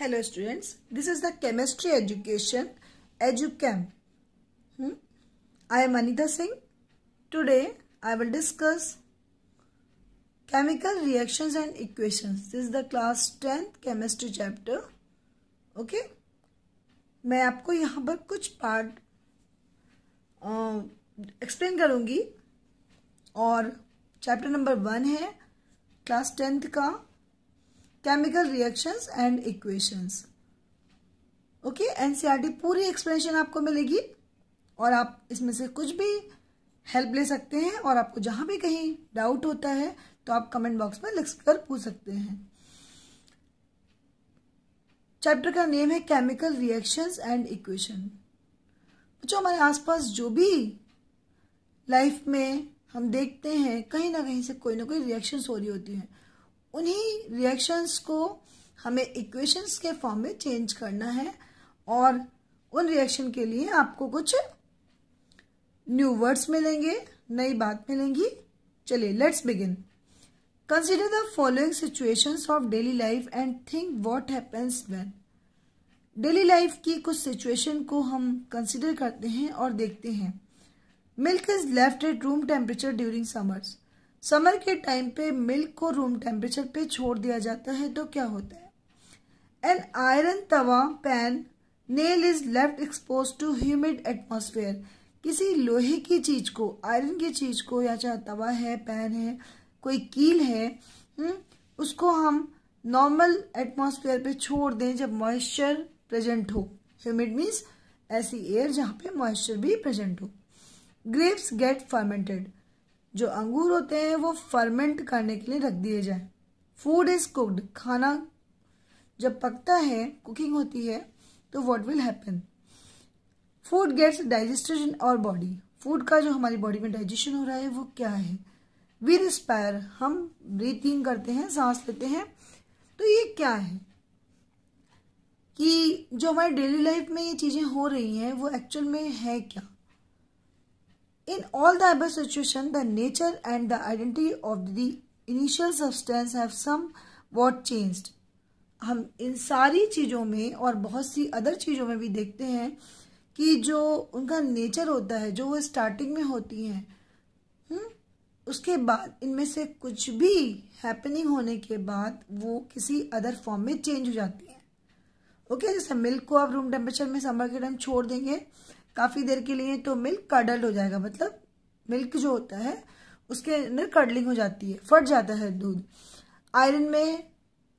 Hello students this is the chemistry education एजुकेम I am Anita Singh today I will discuss chemical reactions and equations this is the class tenth chemistry chapter okay मैं आपको यहाँ पर कुछ part explain करूँगी। और chapter number one है class tenth का। Chemical reactions and equations okay NCERT पूरी एक्सप्लेनेशन आपको मिलेगी और आप इसमें से कुछ भी हेल्प ले सकते हैं और आपको जहाँ भी कहीं डाउट होता है तो आप कमेंट बॉक्स में लिख कर पूछ सकते हैं। चैप्टर का नेम है केमिकल रिएक्शंस एंड इक्वेशन जो हमारे आसपास जो भी लाइफ में हम देखते हैं, कहीं ना कहीं से कोई ना कोई रिएक्शंस हो रही होती हैं। उन्हीं रिएक्शंस को हमें इक्वेशंस के फॉर्म में चेंज करना है और उन रिएक्शन के लिए आपको कुछ न्यू वर्ड्स मिलेंगे, नई बात मिलेंगी। चलिए let's begin consider the following situations of daily life and think what happens when daily life की कुछ सिचुएशन को हम कंसिडर करते हैं और देखते हैं। Milk is left at room temperature during summers summer के टाइम पे मिल्क को रूम टेम्परेचर पे छोड़ दिया जाता है तो क्या होता है? An iron tawa pan nail is left expose to humid atmosphere किसी लोहे की चीज़ को आयरन की चीज़ को या चाहे तवा है पैन है कोई कील है हुँ? हम्म, उसको हम नॉर्मल एटमोसफेयर पे छोड़ दें जब मॉइस्चर प्रेजेंट हो। ह्यूमिड मीन्स ऐसी एयर जहाँ पे मॉइस्चर भी प्रेजेंट हो। ग्रेप्स गेट फर्मेंटेड जो अंगूर होते हैं, वो फर्मेंट करने के लिए रख दिए जाए। फ़ूड इज़ कुकड खाना जब पकता है कुकिंग होती है तो what will happen food gets digested in our body food का जो हमारी बॉडी में डाइजेशन हो रहा है, वो क्या है? वी रिस्पायर हम ब्रीथिंग करते हैं, सांस लेते हैं। तो ये क्या है? कि जो हमारी डेली लाइफ में ये चीज़ें हो रही हैं, वो एक्चुअल में है क्या? In all the above situation, the nature and the identity of the initial substance have somewhat changed. हम इन सारी चीज़ों में और बहुत सी अदर चीज़ों में भी देखते हैं कि जो उनका नेचर होता है जो वो स्टार्टिंग में होती हैं हम्म, उसके बाद इनमें से कुछ भी हैपनिंग होने के बाद वो किसी अदर फॉर्म में चेंज हो जाती है ओके जैसे मिल्क को आप रूम टेम्परेचर में समर के टाइम छोड़ देंगे काफ़ी देर के लिए तो मिल्क कडल्ड हो जाएगा मतलब मिल्क जो होता है उसके अंदर कडलिंग हो जाती है फट जाता है दूध आयरन में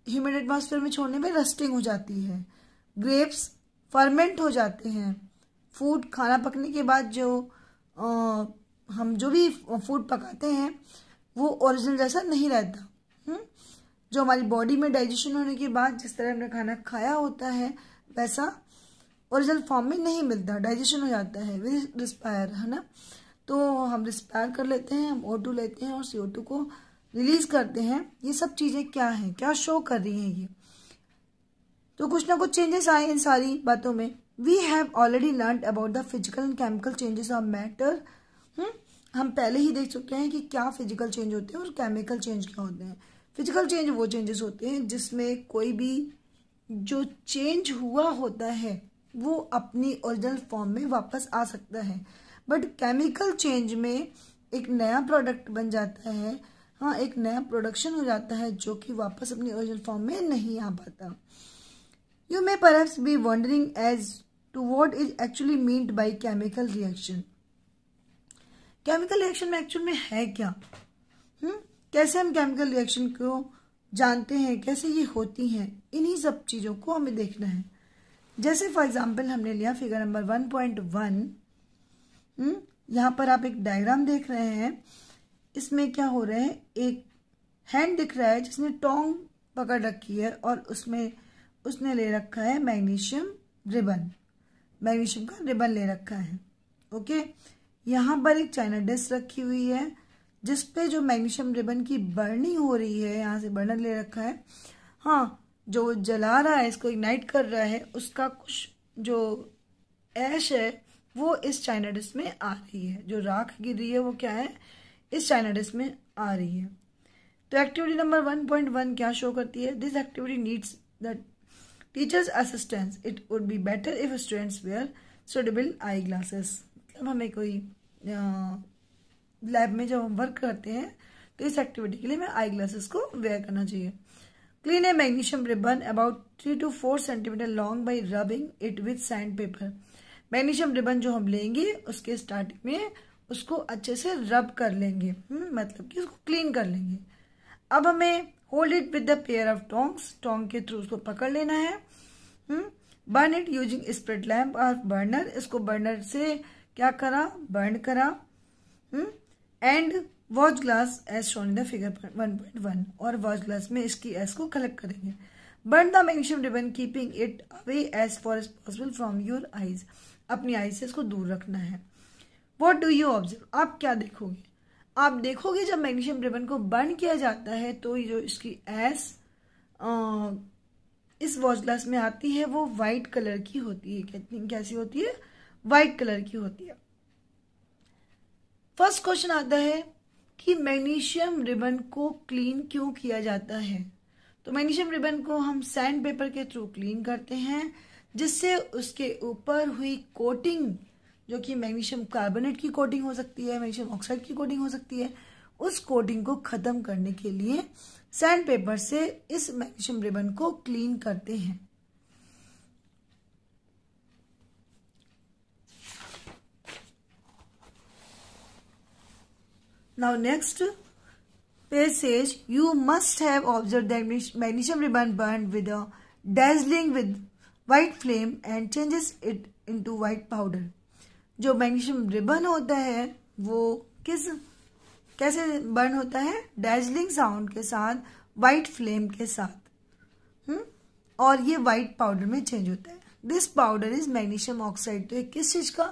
ह्यूमिड एटमॉस्फेयर में छोड़ने में रस्टिंग हो जाती है ग्रेप्स फर्मेंट हो जाते हैं फ़ूड खाना पकने के बाद जो आ, हम जो भी फ़ूड पकाते हैं वो ओरिजिनल जैसा नहीं रहता हुँ? हम्म? जो हमारी बॉडी में डाइजेशन होने के बाद जिस तरह हमने खाना खाया होता है वैसा ओरिजिनल फॉर्म में नहीं मिलता डाइजेशन हो जाता है विद रिस्पायर है ना? तो हम रिस्पायर कर लेते हैं, हम ओ लेते हैं और सी को रिलीज़ करते हैं। ये सब चीज़ें क्या हैं? क्या शो कर रही हैं ये? तो कुछ ना कुछ चेंजेस आए इन सारी बातों में। We have already learn about the physical and chemical changes of matter हम पहले ही देख चुके हैं कि क्या फ़िज़िकल चेंज होते हैं और केमिकल चेंज क्या होते हैं। फ़िज़िकल चेंज वो चेंजेस होते हैं जिसमें कोई भी जो चेंज हुआ होता है वो अपनी ओरिजिनल फॉर्म में वापस आ सकता है। बट केमिकल चेंज में एक नया प्रोडक्ट बन जाता है। हाँ एक नया प्रोडक्शन हो जाता है जो कि वापस अपनी ओरिजिनल फॉर्म में नहीं आ पाता। यू मे पर be wondering as to what is actually meant by chemical reaction chemical reaction में एक्चुअल में है क्या? हुँ? हम्म? कैसे हम केमिकल रिएक्शन को जानते हैं? कैसे ये होती हैं? इन्हीं सब चीज़ों को हमें देखना है। जैसे फॉर एग्ज़ाम्पल हमने लिया figure number one point one यहाँ पर आप एक डायग्राम देख रहे हैं, इसमें क्या हो रहा है, एक हैंड दिख रहा है जिसने टोंग पकड़ रखी है और उसमें उसने ले रखा है मैग्नीशियम रिबन मैग्नीशियम का रिबन ले रखा है ओके यहाँ पर एक चाइना डिश रखी हुई है, जिसपे जो मैग्नीशियम रिबन की बर्निंग हो रही है, यहाँ से बर्नर ले रखा है हाँ जो जला रहा है, इसको इग्नाइट कर रहा है, उसका कुछ जो ऐश है, वो इस चाइना डिश में आ रही है। जो राख गिर रही है, वो क्या है? इस चाइना डिश में आ रही है। तो activity number one point one क्या शो करती है? This activity needs the teacher's assistance it would be better if students wear suitable eye glasses मतलब हमें कोई लैब में जब हम वर्क करते हैं तो इस एक्टिविटी के लिए हमें आई ग्लासेस को वेयर करना चाहिए। Clean a magnesium ribbon about three to four centimetre long by rubbing it with sand paper magnesium ribbon जो हम लेंगे उसके स्टार्टिंग में उसको अच्छे से रब कर लेंगे? हम्म, मतलब कि उसको क्लीन कर लेंगे। अब हमें hold it with the pair of tongs tong के थ्रू उसको पकड़ लेना है। Burn it using spirit lamp और बर्नर इसको बर्नर से क्या करा? बर्न करा। And watch glass as shown in the figure one point one और वॉच ग्लास में इसकी एस को कलेक्ट करेंगे। Burn the magnesium ribbon keeping it away as far as possible from your eyes अपनी आई से इसको दूर रखना है। वॉट डू यू ऑब्ज़र्व आप क्या देखोगे? आप देखोगे जब मैग्नीशियम रिबन को बर्न किया जाता है तो जो इसकी एस इस वॉच ग्लास में आती है, वो वाइट कलर की होती है। कितनी कैसी होती है? व्हाइट कलर की होती है। फ़र्स्ट क्वेश्चन आता है कि मैग्नीशियम रिबन को क्लीन क्यों किया जाता है? तो मैग्नीशियम रिबन को हम सैंड पेपर के थ्रू क्लीन करते हैं, जिससे उसके ऊपर हुई कोटिंग, जो कि मैग्नीशियम कार्बोनेट की कोटिंग हो सकती है, मैग्नीशियम ऑक्साइड की कोटिंग हो सकती है, उस कोटिंग को खत्म करने के लिए सैंड पेपर से इस मैग्नीशियम रिबन को क्लीन करते हैं। Now next page says you must have observed that magnesium ribbon burned with a dazzling with white flame and changes it into white powder. जो मैग्नीशियम रिबन होता है वो किस कैसे बर्न होता है डैजलिंग साउंड के साथ वाइट फ्लेम के साथ हुँ? और ये वाइट पाउडर में चेंज होता है this powder is magnesium oxide तो किस चीज़ का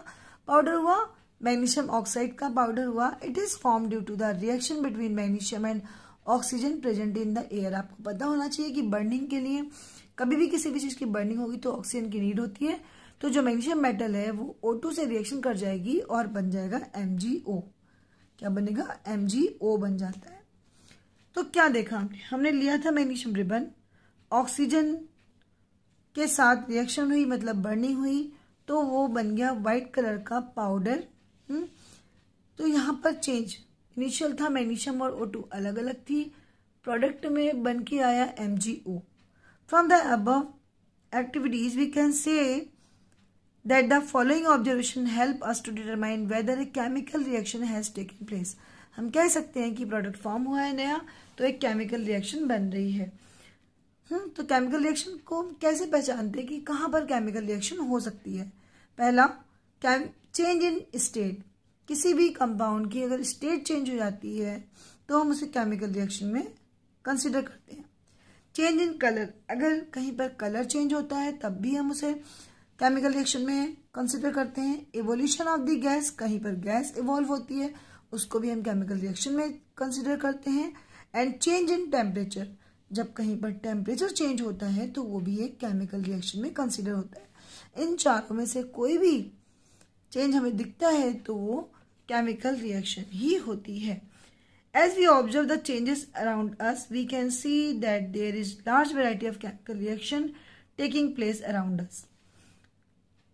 पाउडर हुआ मैग्नीशियम ऑक्साइड का पाउडर हुआ। It is form due to the reaction between magnesium and oxygen present in the air आपको पता होना चाहिए कि बर्निंग के लिए कभी भी किसी भी चीज़ की बर्निंग होगी तो ऑक्सीजन की नीड होती है। तो जो मैग्नीशियम मेटल है, वो O2 से रिएक्शन कर जाएगी और बन जाएगा MgO क्या बनेगा? MgO बन जाता है। तो क्या देखा हमने? हमने लिया था मैग्नीशियम रिबन ऑक्सीजन के साथ रिएक्शन हुई मतलब बर्निंग हुई तो वो बन गया व्हाइट कलर का पाउडर हम्म? तो यहाँ पर चेंज इनिशियल था मैग्नीशियम और O2 अलग अलग थी. प्रोडक्ट में बन के आया M G O from the above activities, we can say that the following observation help us to determine whether a chemical reaction has taken place. हम कह सकते हैं कि प्रोडक्ट फॉर्म हुआ है नया तो एक केमिकल रिएक्शन बन रही है। हम्म तो केमिकल रिएक्शन को कैसे पहचानते हैं कि कहाँ पर केमिकल रिएक्शन हो सकती है? पहला चेंज इन स्टेट किसी भी कंपाउंड की अगर स्टेट चेंज हो जाती है तो हम उसे केमिकल रिएक्शन में कंसिडर करते हैं। चेंज इन कलर अगर कहीं पर कलर चेंज होता है, तब भी हम उसे केमिकल रिएक्शन में कंसिडर करते हैं। एवोल्यूशन ऑफ़ द गैस कहीं पर गैस इवॉल्व होती है, उसको भी हम केमिकल रिएक्शन में कंसिडर करते हैं। एंड चेंज इन टेम्परेचर जब कहीं पर टेम्परेचर चेंज होता है तो वो भी एक केमिकल रिएक्शन में कंसिडर होता है। इन चारों में से कोई भी चेंज हमें दिखता है तो वो केमिकल रिएक्शन ही होती है। As we observe the changes around us we can see that there is large variety of chemical reaction taking place around us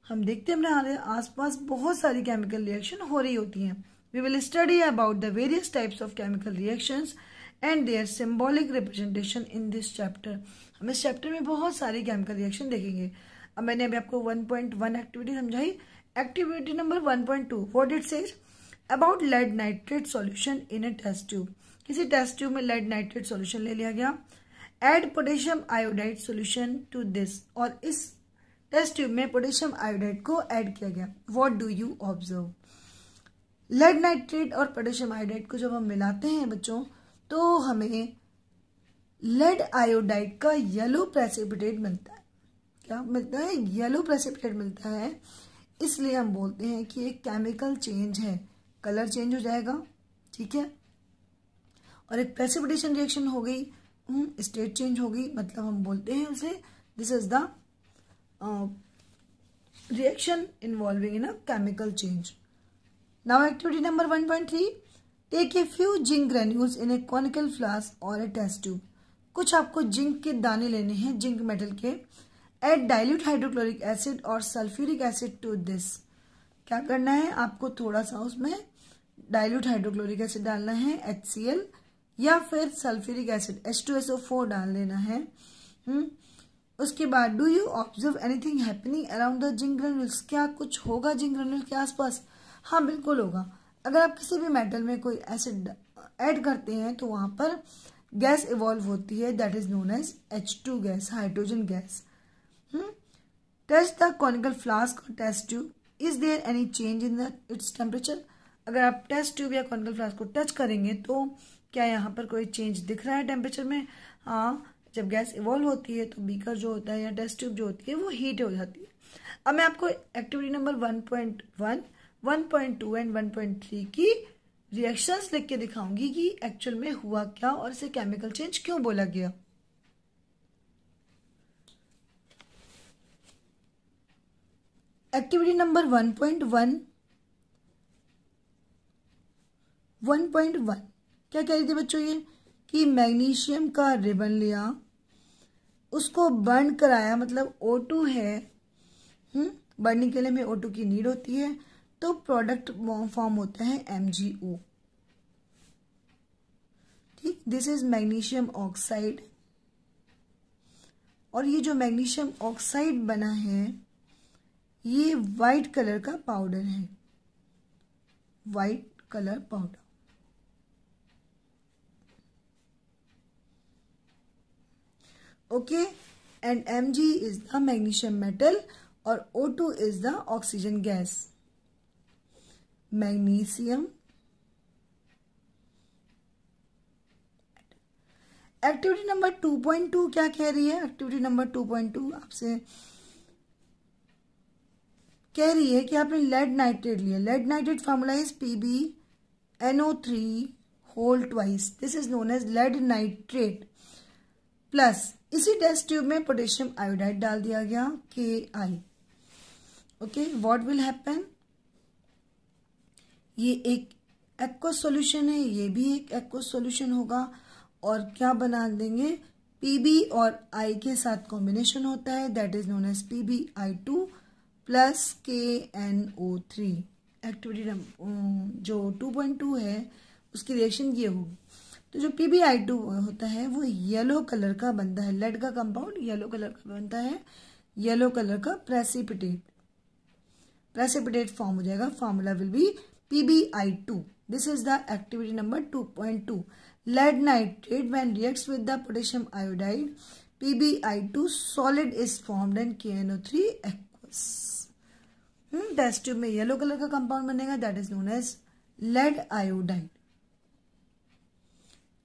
हम देखते हैं हमारे आसपास बहुत सारी केमिकल रिएक्शन हो रही होती हैं। We will study about the various types of chemical reactions and their symbolic representation in this chapter हम इस चैप्टर में बहुत सारी केमिकल रिएक्शन देखेंगे। अब मैंने अभी आपको 1.1 एक्टिविटी समझाई। Activity number 1.2 what it says about lead nitrate solution in a test tube किसी टेस्ट ट्यूब में लेड नाइट्रेट सॉल्यूशन ले लिया गया। Add potassium iodide solution to this और इस टेस्ट ट्यूब में पोटेशियम आयोडाइड को ऐड किया गया। What do you observe lead nitrate और पोटेशियम आयोडाइड को जब हम मिलाते हैं बच्चों तो हमें लेड आयोडाइड का येलो प्रेसिपिटेट मिलता है। क्या मिलता है? येलो प्रेसिपिटेट मिलता है। इसलिए हम बोलते हैं कि एक केमिकल चेंज है। कलर चेंज हो जाएगा, ठीक है? और एक प्रेसिपिटेशन रिएक्शन हो गई स्टेट चेंज हो गई मतलब हम बोलते हैं उसे this is the reaction involving in a chemical change now activity number 1.3 take a few zinc granules in a conical flask और ए टेस्ट ट्यूब कुछ आपको जिंक के दाने लेने हैं जिंक मेटल के। एड डाइल्यूट हाइड्रोक्लोरिक एसिड और sulphuric acid to this क्या करना है? आपको थोड़ा सा उसमें डाइल्यूट हाइड्रोक्लोरिक एसिड डालना है एच या फिर sulphuric acid H two four डाल देना है। हम्म। उसके बाद do you observe anything happening around the zinc granules क्या कुछ होगा जिंक ग्रेन्यूल के आसपास? हाँ बिल्कुल होगा। अगर आप किसी भी मेटल में कोई एसिड ऐड करते हैं तो वहाँ पर गैस इवॉल्व होती है that is known as H two gas hydrogen gas touch the conical flask और test tube is there any change in the its temperature अगर आप टेस्ट ट्यूब या कॉनिकल फ्लास्क को टच करेंगे तो क्या यहाँ पर कोई चेंज दिख रहा है टेम्परेचर में? हाँ जब गैस इवॉल्व होती है तो बीकर जो होता है या टेस्ट ट्यूब जो होती है, वो हीट हो जाती है। अब मैं आपको activity number one point one one point two and one point three की रिएक्शंस लिख के दिखाऊँगी कि एक्चुअल में हुआ क्या और इसे केमिकल चेंज क्यों बोला गया। Activity number one point one one point one. क्या कह रही थी बच्चों ये? कि मैग्नीशियम का रिबन लिया, उसको बर्न कराया मतलब ओ टू है हम्म बर्निंग के लिए में O2 की नीड होती है तो प्रोडक्ट फॉर्म होता है MgO ठीक दिस इज़ मैग्नीशियम ऑक्साइड और ये जो मैग्नीशियम ऑक्साइड बना है ये वाइट कलर का पाउडर है। White colour powder okay and M G is the magnesium metal और O two is the oxygen gas magnesium activity number two point two क्या कह रही है? Activity number two point two आपसे कह रही है कि आपने लेड नाइट्रेट लिया। Lead nitrate formula is PB NO three whole twice this is known as lead nitrate plus इसी टेस्ट ट्यूब में पोटेशियम आयोडाइड डाल दिया गया K I okay what will happen ये एक एक्व सॉल्यूशन है, ये भी एक एक्व सॉल्यूशन होगा। और क्या बना देंगे? पीबी और आई के साथ कॉम्बिनेशन होता है that is known as PB I two plus K N O three activity जो टू पॉइंट टू है, उसकी रिएक्शन ये होगी। तो जो पी बी आई टू होता है, वो येलो कलर का बनता है। लेड का कंपाउंड येलो कलर का बनता है। येलो कलर का प्रेसिपिटेट प्रेसिपिटेट फॉर्म हो जाएगा। Formula will be P B I two this is the activity number two point two lead nitrate when reacts with the potassium iodide P B I two solid is formed and K N O three aqueous test tube में yellow colour का compound बनेगा that is known as lead iodide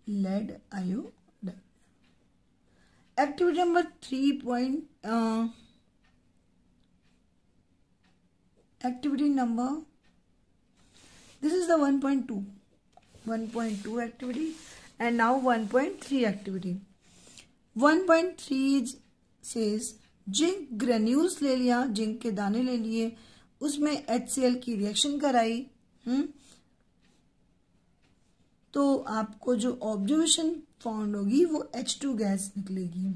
lead iodide activity number three point activity number this is the one point two one point two activity and now one point three activity one point three is says zinc granules ले लिया, zinc के दाने ले लिए उसमें H की reaction कराई हम्म? तो आपको जो ऑब्जर्वेशन फाउंड होगी वो एच टू गैस निकलेगी।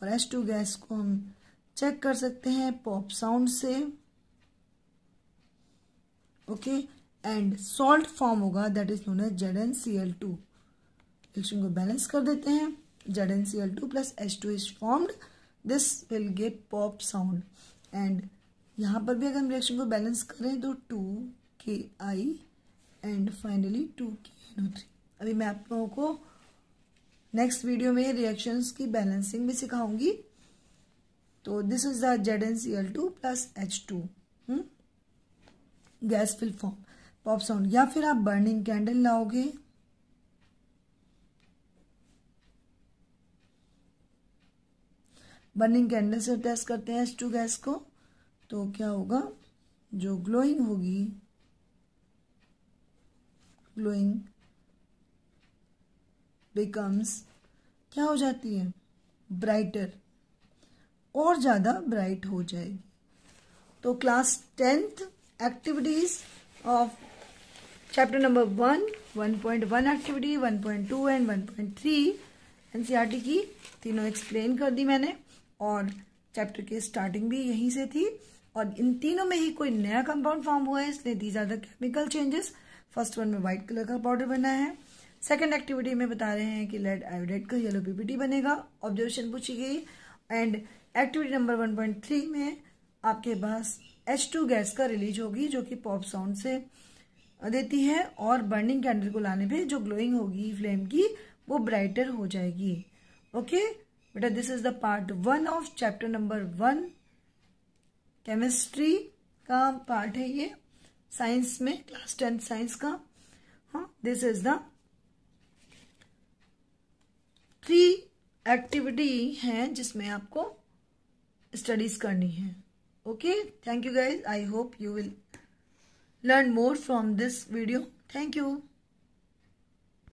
और एच टू गैस को हम चेक कर सकते हैं पॉप साउंड से। ओके एंड सॉल्ट फॉर्म होगा that is known as Z N C L two reaction को बैलेंस कर देते हैं। Z N C L two plus H two is formed this will get pop sound and यहाँ पर भी अगर हम रिएक्शन को बैलेंस करें तो two K I and finally two K N O three अभी मैं आप लोगों को नेक्स्ट वीडियो में रिएक्शंस की बैलेंसिंग भी सिखाऊँगी। तो this is the Z N C L two plus H two gas fill form pop sound या फिर आप बर्निंग कैंडल लाओगे। बर्निंग कैंडल से टेस्ट करते हैं एच टू गैस को। तो क्या होगा? जो ग्लोइंग होगी ग्लोइंग बिकम्स क्या हो जाती है? ब्राइटर और ज़्यादा ब्राइट हो जाएगी। तो class tenth activities of chapter number one one point one activity one point two and one point three NCERT की तीनों एक्सप्लेन कर दी मैंने, और चैप्टर की स्टार्टिंग भी यहीं से थी। और इन तीनों में ही कोई नया कंपाउंड फॉर्म हुआ है, इसलिए these are the chemical changes first one में व्हाइट कलर का पाउडर बना है। सेकेंड एक्टिविटी में बता रहे हैं कि लेड आयोडाइड का येलो पीपीटी बनेगा। ऑब्जर्वेशन पूछी गई। And activity number one point three में आपके पास एच टू गैस का रिलीज़ होगी, जो कि पॉप साउंड से देती है। और बर्निंग कैंडल को लाने पे जो ग्लोइंग होगी फ्लेम की, वो ब्राइटर हो जाएगी। ओके बेटा this is the part one of chapter number one chemistry का पार्ट है ये साइंस में क्लास टेंथ साइंस का। हाँ this is the three activity है जिसमें आपको स्टडीज़ करनी है। Okay thank you guys I hope you will learn more from this video thank you.